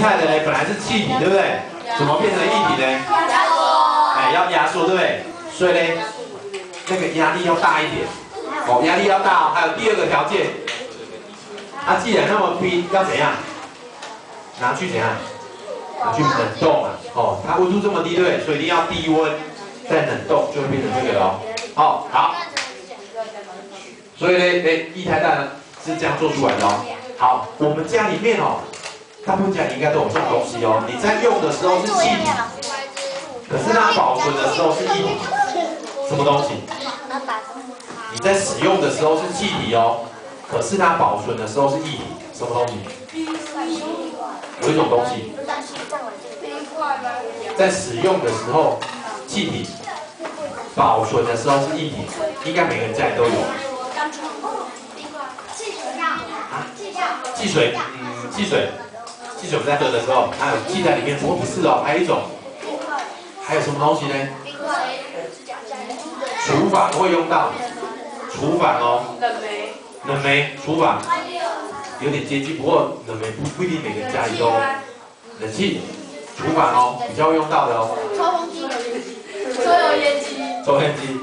厉害的嘞，本来是气体，对不对？怎么变成液体呢？压缩。哎，要压缩，对不对？所以呢，那个压力要大一点。哦，压力要大哦。还有第二个条件，它既然那么冰，要怎样？拿去怎样？拿去冷冻啊。哦，它温度这么低，对不对？所以一定要低温再冷冻，就会变成这个了。哦，好。所以呢，哎，液态氮是这样做出来的哦。好，我们家里面哦，大部分家里应该都有这种东西哦。你在用的时候是气体，可是它保存的时候是液体。什么东西？你在使用的时候是气体哦，可是它保存的时候是液体。什么东西？有一种东西，在使用的时候气体，保存的时候是液体。应该每个人家里都有。汽水，嗯，汽水，汽水我们在喝的时候，它有气在里面。不是哦，还有一种，还有什么东西呢？厨房会用到，厨房哦。冷媒。冷媒，厨房。有点接近，不过冷媒不不一定每个家里都。冷气，厨房哦，比较会用到的哦。抽风机。抽油烟机。抽烟机。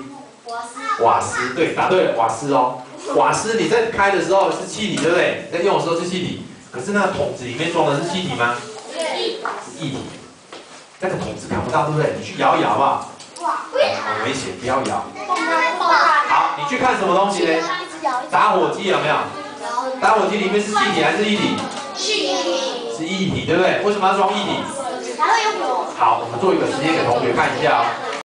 瓦斯。瓦斯，对，答对了，瓦斯哦。瓦斯你在开的时候是气体，对不对？在用的时候是气体，可是那个桶子里面装的是气体吗？是。液体。那个桶子看不到，对不对？你去摇一摇好不好？哇，很危险，不要摇。好，你去看什么东西呢？打火机有没有？打火机里面是。气体还是。液体？气体。是。液体，对不对？为什么要装液体？好，我们做一个实验给同学看一下哦。